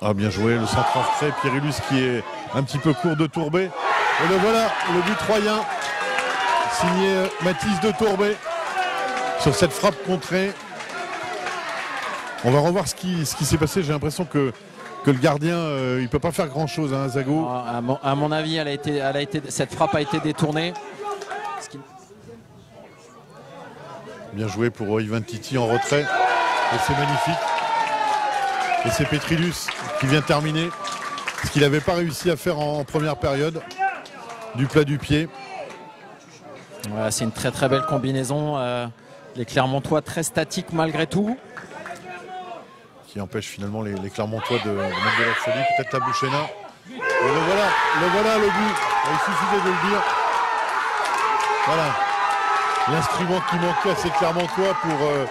Ah, bien joué, le centre en frais, Pierrilus qui est un petit peu court de Tourbé. Et le voilà, le but troyen, signé euh, Mathis de Tourbé sur cette frappe contrée. On va revoir ce qui, ce qui s'est passé. J'ai l'impression que, que le gardien, euh, il peut pas faire grand chose, hein, Zago. À mon, à mon avis, elle a été, elle a été, cette frappe a été détournée. Bien joué pour Ivan Titi en retrait. Et c'est magnifique. Et c'est Petrilus qui vient terminer ce qu'il n'avait pas réussi à faire en, en première période. Du plat du pied. Voilà, c'est une très très belle combinaison. euh, les Clermontois très statiques malgré tout. Qui empêche finalement les, les Clermontois de, de mettre de la folie. Peut-être la Bouchena. Et le voilà, le voilà le but. Il suffisait de le dire. Voilà. L'instrument qui manquait à ces Clermontois pour, euh,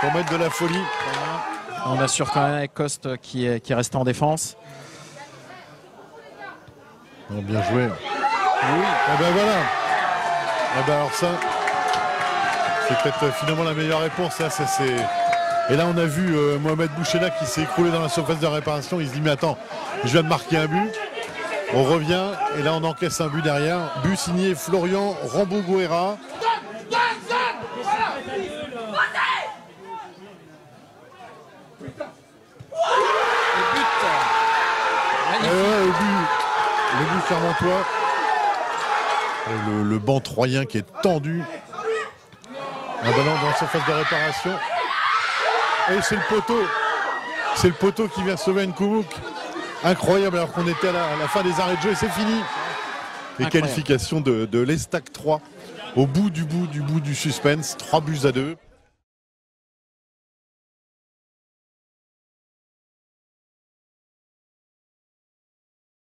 pour mettre de la folie. On assure quand même avec Coste qui est, qui est resté en défense. Oh, bien joué. Oui. Et ben voilà. Et ben alors ça, c'est peut-être euh, finalement la meilleure réponse. hein, ça, c'est... Et là, on a vu euh, Mohamed Bouchena qui s'est écroulé dans la surface de réparation. Il se dit, mais attends, je viens de marquer un but. On revient et là, on encaisse un but derrière. But signé Florian Rambo-Guerra. Le but magnifique. le but, le but Clermontois. Le, le banc troyen qui est tendu. Un ballon dans la surface de réparation. Et c'est le poteau. C'est le poteau qui vient sauver Nkoumouk. Incroyable alors qu'on était à la, à la fin des arrêts de jeu et c'est fini. Et Incroyable. qualification de, de l'Estac 3 au bout du bout du bout du suspense. 3 buts à 2.